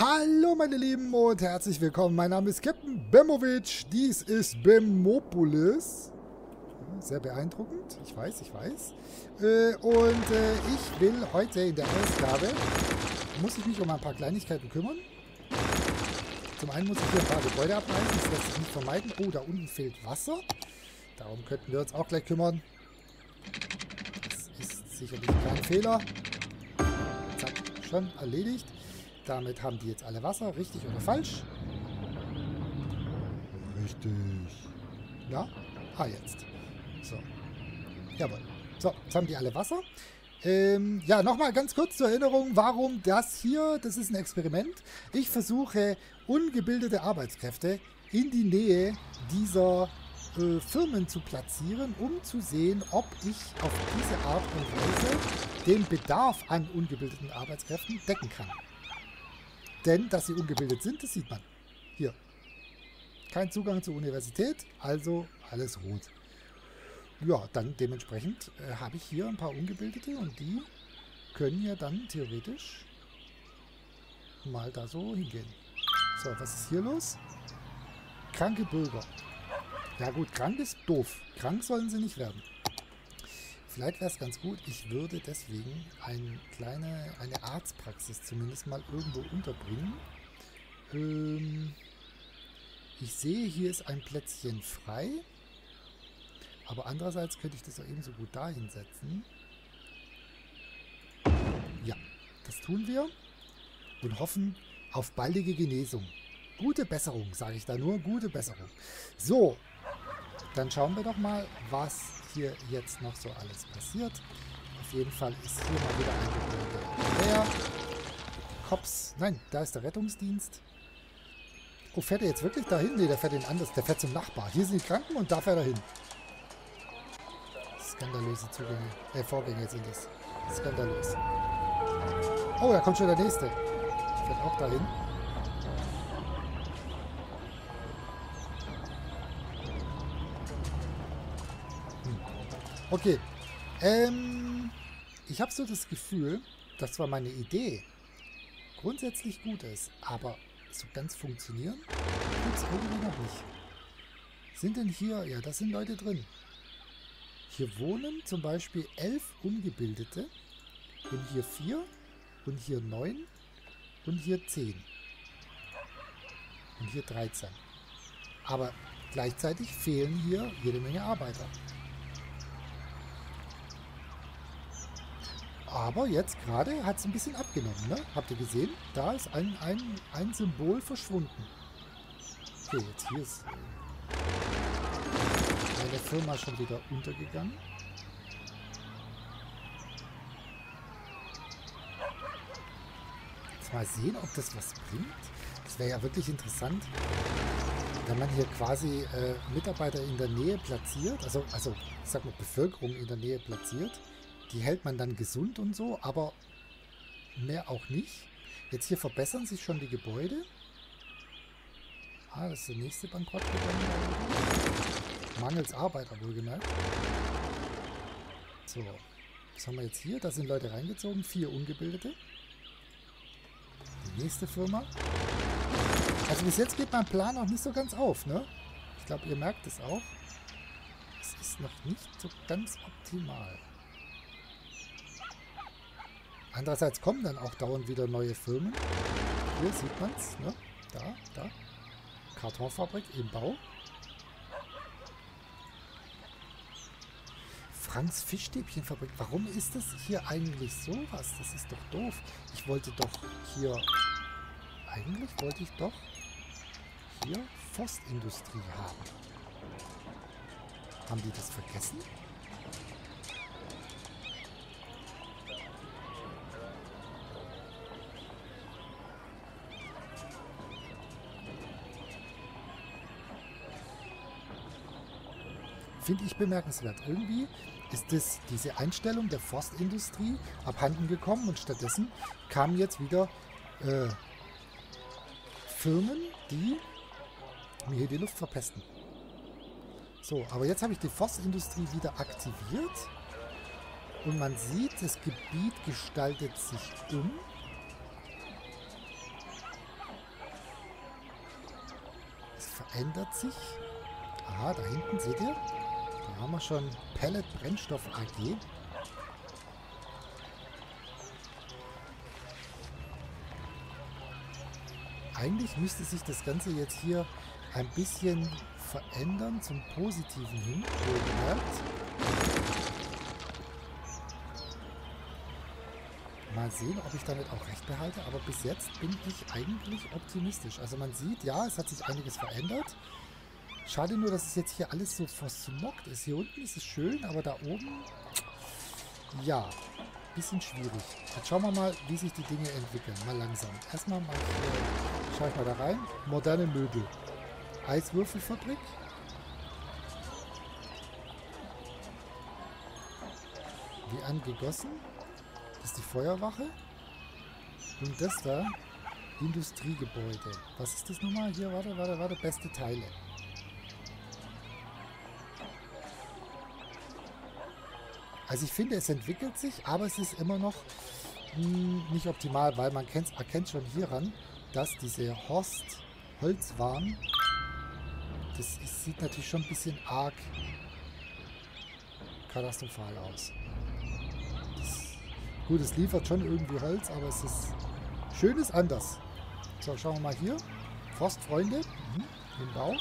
Hallo meine Lieben und herzlich willkommen. Mein Name ist Captain Bemovic. Dies ist Bemopolis. Sehr beeindruckend. Ich weiß, ich weiß. Äh, und äh, ich will heute in der Ausgabe, muss ich mich um ein paar Kleinigkeiten kümmern. Zum einen muss ich hier ein paar Gebäude abreißen. Das lässt sich nicht vermeiden. Oh, da unten fehlt Wasser. Darum könnten wir uns auch gleich kümmern. Das ist sicherlich kein Fehler. Zack, schon erledigt. Damit haben die jetzt alle Wasser, richtig oder falsch? Richtig. Ja? Ah, jetzt. So. Jawohl. So, jetzt haben die alle Wasser. Ähm, ja, nochmal ganz kurz zur Erinnerung, warum das hier, das ist ein Experiment. Ich versuche ungebildete Arbeitskräfte in die Nähe dieser äh, Firmen zu platzieren, um zu sehen, ob ich auf diese Art und Weise den Bedarf an ungebildeten Arbeitskräften decken kann. Denn, dass sie ungebildet sind, das sieht man. Hier. Kein Zugang zur Universität, also alles rot. Ja, dann dementsprechend äh, habe ich hier ein paar Ungebildete und die können ja dann theoretisch mal da so hingehen. So, was ist hier los? Kranke Bürger. Ja gut, krank ist doof. Krank sollen sie nicht werden. Vielleicht wäre es ganz gut, ich würde deswegen eine kleine, eine Arztpraxis zumindest mal irgendwo unterbringen. Ähm, ich sehe, hier ist ein Plätzchen frei. Aber andererseits könnte ich das auch ebenso gut da hinsetzen. Ja, das tun wir. Und hoffen auf baldige Genesung. Gute Besserung, sage ich da nur. Gute Besserung. So, dann schauen wir doch mal, was hier jetzt noch so alles passiert. Auf jeden Fall ist hier mal wieder ein Gebäude leer. Cops, nein, da ist der Rettungsdienst. Oh, fährt er jetzt wirklich dahin? Ne, der fährt in anders. Der fährt zum Nachbar. Hier sind die Kranken und da fährt er hin. Skandalöse Zugänge. Äh, Vorgänge sind das. Skandalös. Oh, da kommt schon der nächste. Fährt auch dahin. Okay. Ähm, ich habe so das Gefühl, dass zwar meine Idee grundsätzlich gut ist, aber so ganz funktionieren tut es irgendwie noch nicht. Sind denn hier, ja, da sind Leute drin. Hier wohnen zum Beispiel elf Ungebildete und hier vier und hier neun und hier zehn und hier 13. Aber gleichzeitig fehlen hier jede Menge Arbeiter. Aber jetzt gerade hat es ein bisschen abgenommen. Ne? Habt ihr gesehen? Da ist ein, ein, ein Symbol verschwunden. Okay, jetzt hier ist meine Firma schon wieder untergegangen. Jetzt mal sehen, ob das was bringt. Das wäre ja wirklich interessant, wenn man hier quasi äh, Mitarbeiter in der Nähe platziert, also, also ich sag mal Bevölkerung in der Nähe platziert die hält man dann gesund und so, aber mehr auch nicht. Jetzt hier verbessern sich schon die Gebäude. Ah, das ist der nächste Bankrott gegangen. Mangels Arbeiter wohlgemerkt. So, was haben wir jetzt hier? Da sind Leute reingezogen, vier Ungebildete. Die nächste Firma. Also bis jetzt geht mein Plan noch nicht so ganz auf, ne? Ich glaube, ihr merkt es auch. Es ist noch nicht so ganz optimal. Andererseits kommen dann auch dauernd wieder neue Firmen. Hier sieht man es, ne? Da, da. Kartonfabrik im Bau. Franks Fischstäbchenfabrik. Warum ist das hier eigentlich sowas? Das ist doch doof. Ich wollte doch hier... Eigentlich wollte ich doch hier Forstindustrie haben. Haben die das vergessen? Finde ich bemerkenswert. Irgendwie ist das, diese Einstellung der Forstindustrie abhanden gekommen und stattdessen kamen jetzt wieder äh, Firmen, die mir hier die Luft verpesten. So, aber jetzt habe ich die Forstindustrie wieder aktiviert und man sieht, das Gebiet gestaltet sich um. verändert sich. Aha, da hinten seht ihr? Haben wir schon Pellet Brennstoff AG. Eigentlich müsste sich das Ganze jetzt hier ein bisschen verändern zum Positiven hin. Mal sehen, ob ich damit auch recht behalte, aber bis jetzt bin ich eigentlich optimistisch. Also man sieht, ja, es hat sich einiges verändert. Schade nur, dass es jetzt hier alles so versmockt ist. Hier unten ist es schön, aber da oben, ja, bisschen schwierig. Jetzt schauen wir mal, wie sich die Dinge entwickeln. Mal langsam. Erstmal mal hier, schau ich mal da rein. Moderne Möbel. Eiswürfelfabrik. Wie angegossen. Das ist die Feuerwache. Und das da, Industriegebäude. Was ist das nochmal? Hier, warte, warte, warte. Beste Teile. Also ich finde, es entwickelt sich, aber es ist immer noch mh, hm, nicht optimal, weil man erkennt schon hieran, dass diese Horst-Holzwaren, das ist, sieht natürlich schon ein bisschen arg katastrophal aus. Das, gut, es liefert schon irgendwie Holz, aber es ist schön ist anders. So, schauen wir mal hier. Forstfreunde mhm, im Bau.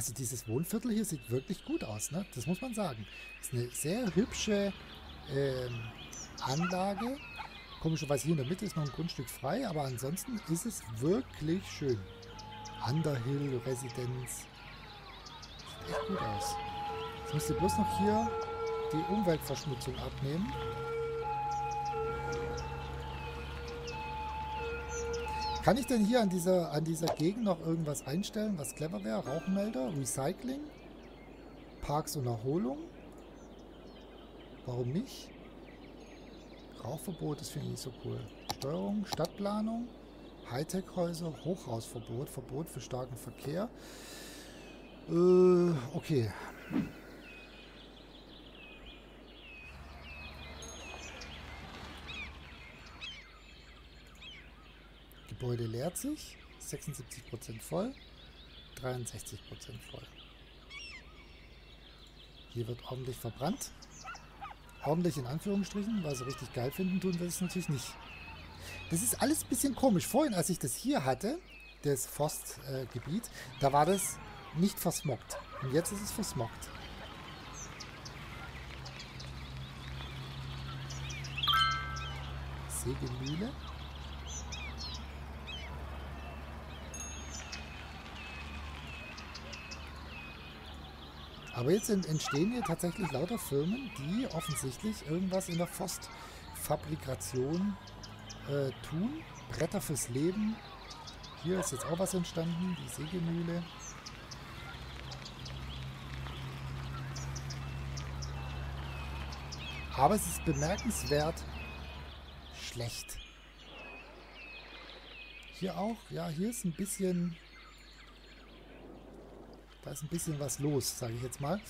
Also dieses Wohnviertel hier sieht wirklich gut aus, ne? Das muss man sagen. Ist eine sehr hübsche ähm, Anlage. Komischerweise hier in der Mitte ist noch ein Grundstück frei, aber ansonsten ist es wirklich schön. Underhill Residenz. Sieht echt gut aus. Jetzt müsst ihr bloß noch hier die Umweltverschmutzung abnehmen. Kann ich denn hier an dieser, an dieser Gegend noch irgendwas einstellen, was clever wäre? Rauchmelder, Recycling, Parks und Erholung. Warum nicht? Rauchverbot, das finde ich nicht so cool. Steuerung, Stadtplanung, Hightech-Häuser, Hochhausverbot, Verbot für starken Verkehr. Äh, okay. Gebäude leert sich. 76% voll. 63% voll. Hier wird ordentlich verbrannt. Ordentlich in Anführungsstrichen, weil sie richtig geil finden, tun wir es natürlich nicht. Das ist alles ein bisschen komisch. Vorhin, als ich das hier hatte, das Forstgebiet, äh, da war das nicht versmockt. Und jetzt ist es versmockt. Sägemühle. Aber jetzt entstehen hier tatsächlich lauter Firmen, die offensichtlich irgendwas in der Forstfabrikation äh, tun. Bretter fürs Leben. Hier ist jetzt auch was entstanden, die Sägemühle. Aber es ist bemerkenswert schlecht. Hier auch, ja, hier ist ein bisschen da ist ein bisschen was los, sage ich jetzt mal.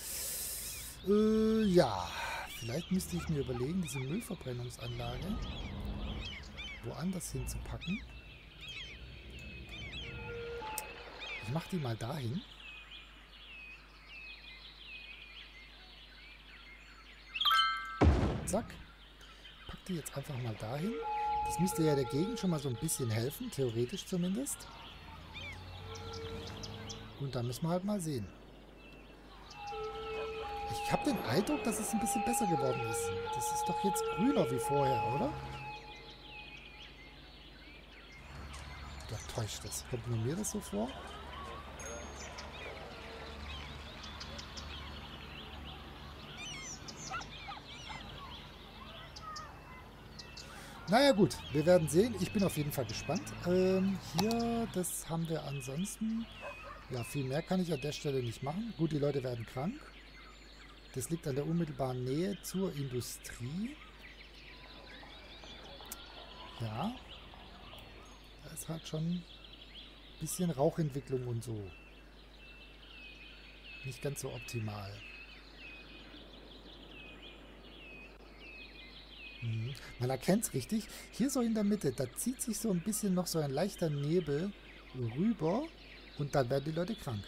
Äh, ja, vielleicht müsste ich mir überlegen, diese Müllverbrennungsanlage woanders hinzupacken. Ich mache die mal dahin. Zack. Pack die jetzt einfach mal dahin. Das müsste ja der Gegend schon mal so ein bisschen helfen, theoretisch zumindest. Und da müssen wir halt mal sehen. Ich habe den Eindruck, dass es ein bisschen besser geworden ist. Das ist doch jetzt grüner wie vorher, oder? Da täuscht das. Kommt nur mir das so vor? Naja gut, wir werden sehen. Ich bin auf jeden Fall gespannt. Ähm, hier, das haben wir ansonsten ja, viel mehr kann ich an der Stelle nicht machen. Gut, die Leute werden krank. Das liegt an der unmittelbaren Nähe zur Industrie. Ja. Da ist halt schon ein bisschen Rauchentwicklung und so. Nicht ganz so optimal. Mhm. Man erkennt es richtig. Hier so in der Mitte, da zieht sich so ein bisschen noch so ein leichter Nebel rüber und dann werden die Leute krank.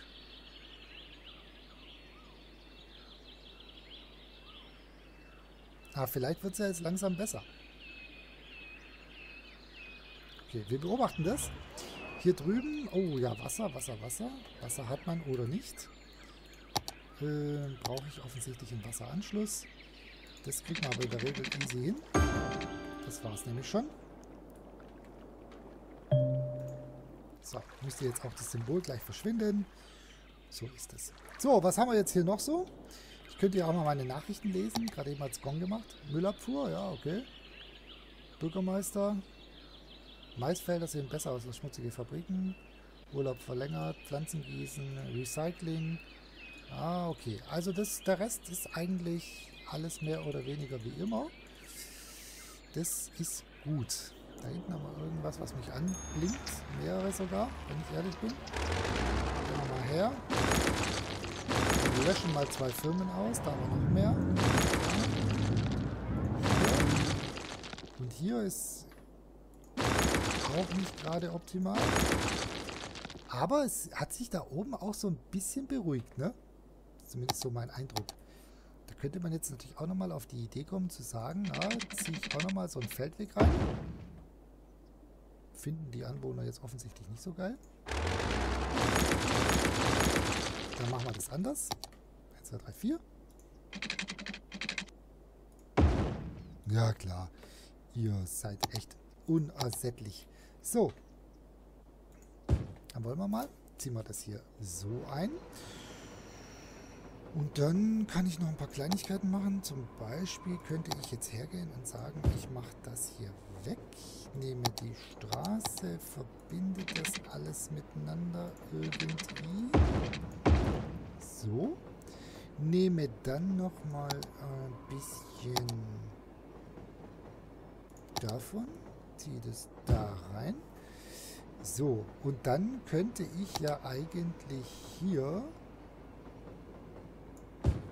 Ah, vielleicht wird es ja jetzt langsam besser. Okay, wir beobachten das. Hier drüben, oh ja, Wasser, Wasser, Wasser. Wasser hat man oder nicht. Äh, Brauche ich offensichtlich einen Wasseranschluss. Das kriegt man aber in der Regel easy hin. Das war es nämlich schon. So, müsste jetzt auch das Symbol gleich verschwinden. So ist es. So, was haben wir jetzt hier noch so? Ich könnte ja auch mal meine Nachrichten lesen. Gerade eben hat es Gong gemacht. Müllabfuhr, ja, okay. Bürgermeister, Maisfelder sehen besser aus als schmutzige Fabriken. Urlaub verlängert, Pflanzengießen, Recycling. Ah, okay. Also das, der Rest ist eigentlich alles mehr oder weniger wie immer. Das ist gut. Da hinten haben wir irgendwas, was mich anblinkt. Mehrere sogar, wenn ich ehrlich bin. Gehen wir mal her. Wir löschen mal zwei Firmen aus. Da haben wir noch mehr. Und hier ist auch nicht gerade optimal. Aber es hat sich da oben auch so ein bisschen beruhigt, ne? Zumindest so mein Eindruck. Da könnte man jetzt natürlich auch nochmal auf die Idee kommen zu sagen, na, ziehe ich auch nochmal so einen Feldweg rein. Finden die Anwohner jetzt offensichtlich nicht so geil. Dann machen wir das anders. 1, 2, 3, 4. Ja, klar. Ihr seid echt unersättlich. So. Dann wollen wir mal. Ziehen wir das hier so ein. Und dann kann ich noch ein paar Kleinigkeiten machen. Zum Beispiel könnte ich jetzt hergehen und sagen, ich mache das hier weg. Nehme die Straße, verbinde das alles miteinander irgendwie. So. Nehme dann noch mal ein bisschen davon ziehe das da rein. So, und dann könnte ich ja eigentlich hier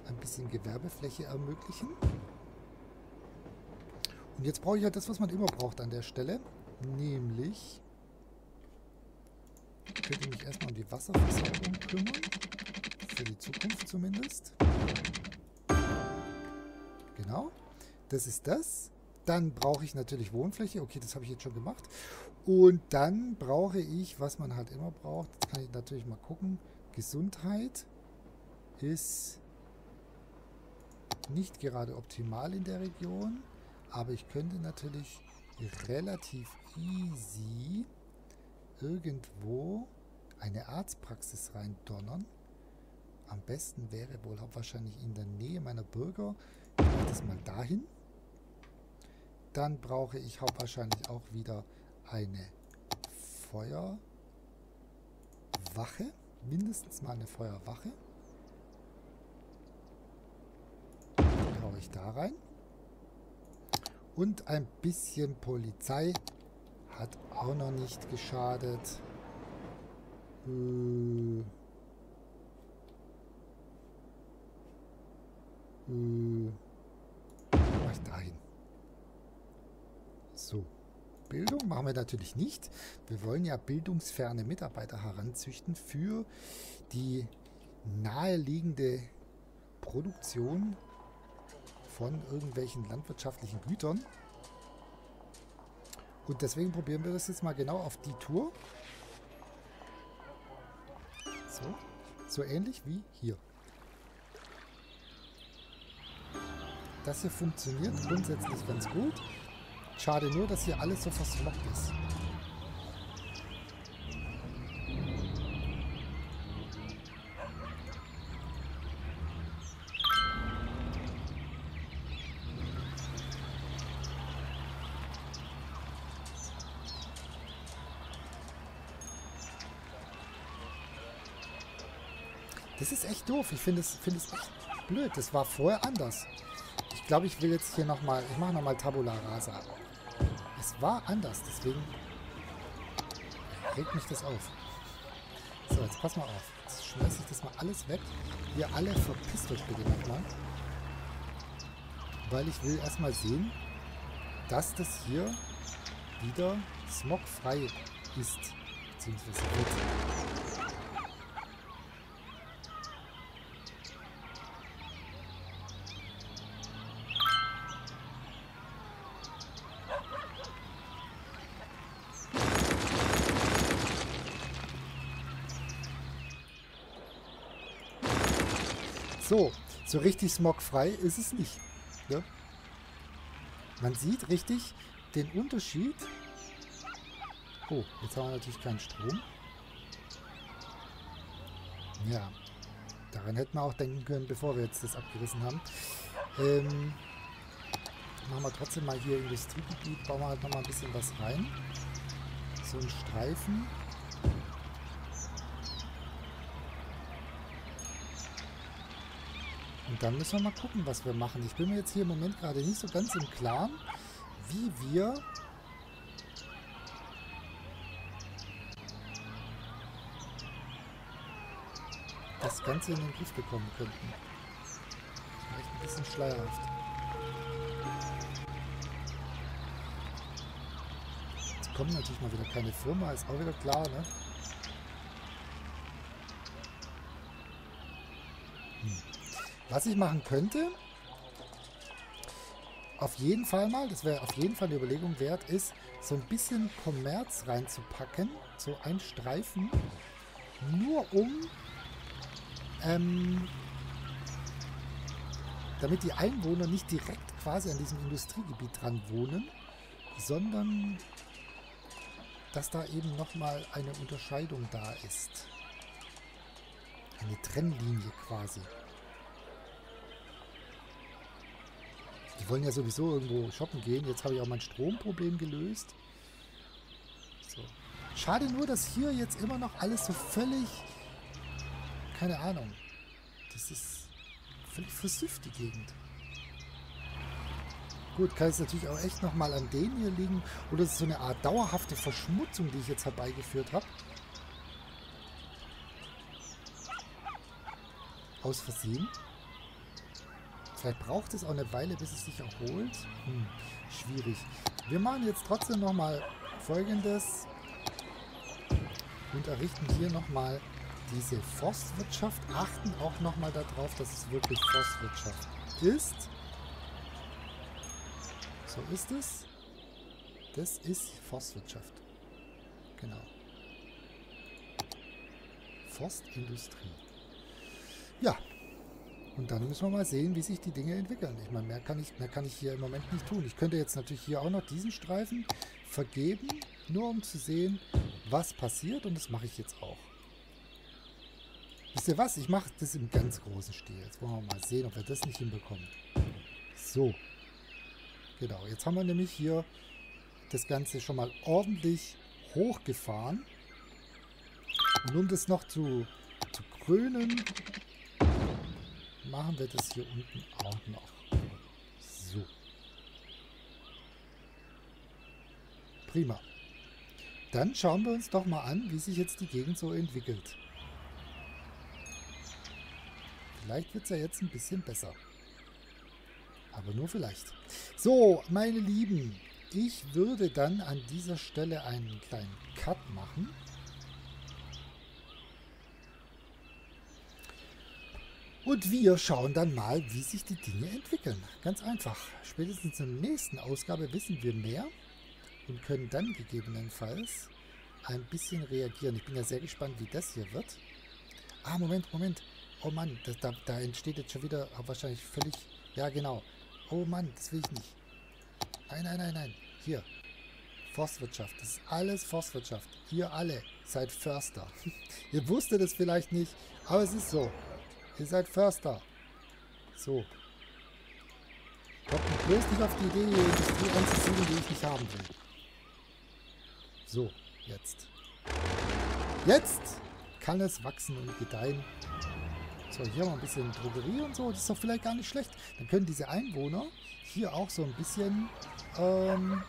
ein bisschen Gewerbefläche ermöglichen. Und jetzt brauche ich halt das, was man immer braucht an der Stelle. Nämlich, ich könnte mich erstmal um die Wasserversorgung kümmern. Für die Zukunft zumindest. Genau. Das ist das. Dann brauche ich natürlich Wohnfläche. Okay, das habe ich jetzt schon gemacht. Und dann brauche ich, was man halt immer braucht, das kann ich natürlich mal gucken. Gesundheit ist nicht gerade optimal in der Region. Aber ich könnte natürlich relativ easy irgendwo eine Arztpraxis reindonnern. Am besten wäre wohl wahrscheinlich in der Nähe meiner Bürger. Ich mache das mal dahin. Dann brauche ich wahrscheinlich auch wieder eine Feuerwache. Mindestens mal eine Feuerwache. Die haue ich da rein. Und ein bisschen Polizei hat auch noch nicht geschadet. Äh, äh, mach ich dahin. So, Bildung machen wir natürlich nicht. Wir wollen ja bildungsferne Mitarbeiter heranzüchten für die naheliegende Produktion von irgendwelchen landwirtschaftlichen Gütern. Und deswegen probieren wir das jetzt mal genau auf die Tour. So, so ähnlich wie hier. Das hier funktioniert grundsätzlich ganz gut. Schade nur, dass hier alles so verslockt ist. Das ist echt doof. Ich finde es, find es echt blöd. Das war vorher anders. Ich glaube, ich will jetzt hier nochmal... Ich mache nochmal Tabula Rasa. Es war anders, deswegen regt mich das auf. So, jetzt pass mal auf. Jetzt schmeiße ich das mal alles weg. Ihr alle verpisst euch bitte nochmal. Weil ich will erstmal sehen, dass das hier wieder smogfrei ist, beziehungsweise wird. So, so richtig smogfrei ist es nicht. Ne? Man sieht richtig den Unterschied. Oh, jetzt haben wir natürlich keinen Strom. Ja, daran hätten wir auch denken können, bevor wir jetzt das abgerissen haben. Ähm, machen wir trotzdem mal hier Industriegebiet, bauen wir halt nochmal ein bisschen was rein. So ein Streifen. Dann müssen wir mal gucken, was wir machen. Ich bin mir jetzt hier im Moment gerade nicht so ganz im Klaren, wie wir das Ganze in den Griff bekommen könnten. Vielleicht ein bisschen schleierhaft. Jetzt kommt natürlich mal wieder keine Firma, ist auch wieder klar, ne? Was ich machen könnte, auf jeden Fall mal, das wäre auf jeden Fall eine Überlegung wert, ist, so ein bisschen Kommerz reinzupacken, so ein Streifen, nur um, ähm, damit die Einwohner nicht direkt quasi an diesem Industriegebiet dran wohnen, sondern dass da eben nochmal eine Unterscheidung da ist. Eine Trennlinie quasi. Wollen ja sowieso irgendwo shoppen gehen. Jetzt habe ich auch mein Stromproblem gelöst. So. Schade nur, dass hier jetzt immer noch alles so völlig... Keine Ahnung. Das ist völlig versüfft, die Gegend. Gut, kann es natürlich auch echt nochmal an denen hier liegen. Oder es ist so eine Art dauerhafte Verschmutzung, die ich jetzt herbeigeführt habe. Aus Versehen. Vielleicht braucht es auch eine Weile, bis es sich erholt. Hm, schwierig. Wir machen jetzt trotzdem nochmal folgendes und errichten hier nochmal diese Forstwirtschaft. Achten auch nochmal darauf, dass es wirklich Forstwirtschaft ist. So ist es. Das ist Forstwirtschaft. Genau. Forstindustrie. Ja, und dann müssen wir mal sehen, wie sich die Dinge entwickeln. Ich meine, mehr kann ich, mehr kann ich hier im Moment nicht tun. Ich könnte jetzt natürlich hier auch noch diesen Streifen vergeben, nur um zu sehen, was passiert. Und das mache ich jetzt auch. Wisst ihr was? Ich mache das im ganz großen Stil. Jetzt wollen wir mal sehen, ob wir das nicht hinbekommen. So. Genau, jetzt haben wir nämlich hier das Ganze schon mal ordentlich hochgefahren. Und um das noch zu, zu krönen, machen wir das hier unten auch noch. So. Prima. Dann schauen wir uns doch mal an, wie sich jetzt die Gegend so entwickelt. Vielleicht wird es ja jetzt ein bisschen besser. Aber nur vielleicht. So, meine Lieben, ich würde dann an dieser Stelle einen kleinen Cut machen. Und wir schauen dann mal, wie sich die Dinge entwickeln. Ganz einfach. Spätestens in der nächsten Ausgabe wissen wir mehr und können dann gegebenenfalls ein bisschen reagieren. Ich bin ja sehr gespannt, wie das hier wird. Ah, Moment, Moment. Oh Mann, das, da, da entsteht jetzt schon wieder wahrscheinlich völlig... Ja, genau. Oh Mann, das will ich nicht. Nein, nein, nein, nein. Hier. Forstwirtschaft. Das ist alles Forstwirtschaft. Ihr alle seid Förster. Ihr wusstet es vielleicht nicht, aber es ist so. Ihr seid Förster. So. Kommt bloß nicht auf die Idee, die Industrie anzusiedeln, die ich nicht haben will. So, jetzt. Jetzt kann es wachsen und gedeihen. So, hier wir ein bisschen Drogerie und so. Das ist doch vielleicht gar nicht schlecht. Dann können diese Einwohner hier auch so ein bisschen... Ähm,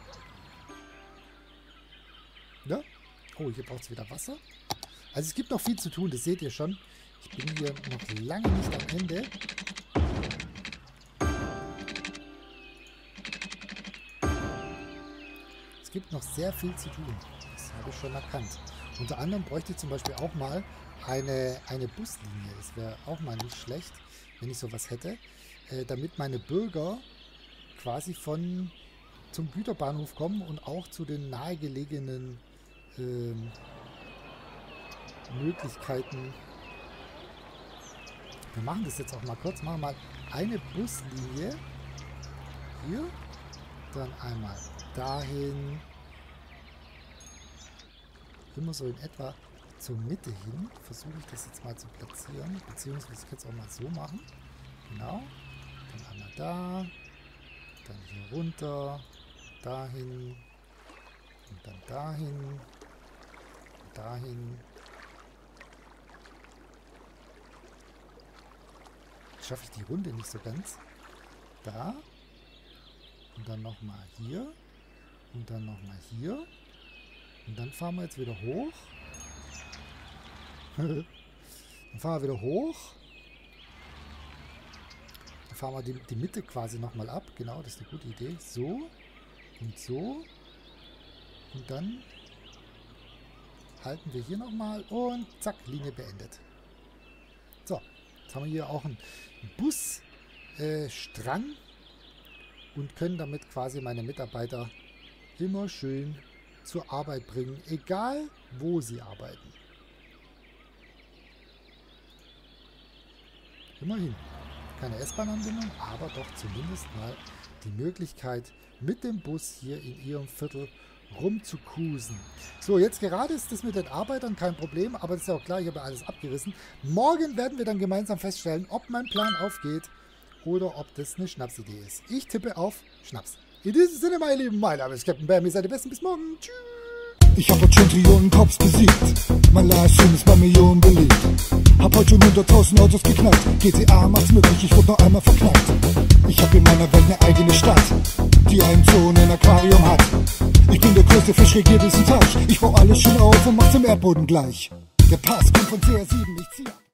ja? Oh, hier braucht es wieder Wasser. Also es gibt noch viel zu tun, das seht ihr schon. Ich bin hier noch lange nicht am Ende. es gibt noch sehr viel zu tun. Das habe ich schon erkannt. Unter anderem bräuchte ich zum Beispiel auch mal eine, eine Buslinie. Das wäre auch mal nicht schlecht, wenn ich sowas hätte. Äh, damit meine Bürger quasi von zum Güterbahnhof kommen und auch zu den nahegelegenen ähm, Möglichkeiten. Wir machen das jetzt auch mal kurz. Machen mal eine Buslinie hier, dann einmal dahin, immer so in etwa zur Mitte hin. Versuche ich das jetzt mal zu platzieren, beziehungsweise ich kann es auch mal so machen. Genau. Dann einmal da, dann hier runter, dahin und dann dahin, dahin. Schaffe ich die Runde nicht so ganz. Da. Und dann nochmal hier. Und dann nochmal hier. Und dann fahren wir jetzt wieder hoch. dann fahren wir wieder hoch. Dann fahren wir die, die Mitte quasi nochmal ab. Genau, das ist eine gute Idee. So und so. Und dann halten wir hier nochmal und zack, Linie beendet. So, jetzt haben wir hier auch einen Busstrang äh, und können damit quasi meine Mitarbeiter immer schön zur Arbeit bringen, egal wo sie arbeiten. Immerhin. Keine S-Bahn-Anbindung, aber doch zumindest mal die Möglichkeit, mit dem Bus hier in ihrem Viertel rumzukusen. So, jetzt gerade ist das mit den Arbeitern kein Problem, aber das ist ja auch klar, ich habe alles abgerissen. Morgen werden wir dann gemeinsam feststellen, ob mein Plan aufgeht oder ob das eine Schnapsidee ist. Ich tippe auf Schnaps. In diesem Sinne, meine Lieben, mein Name ist Captain Bam, ihr seid die Besten. Bis morgen. Tschüss. Ich hab heute schon Trillionen Cops besiegt. Mein Livestream ist bei Millionen beliebt. Hab heute schon 100.000 Autos geknallt. GTA macht's möglich, ich wurde noch einmal verknallt. Ich hab in meiner Welt eine eigene Stadt, die einen Zoo und ein Aquarium hat. Ich bin der größte Fisch, regier diesen Teich. Ich bau alles schön auf und mach's im Erdboden gleich. Der Pass kommt von CR7, ich zieh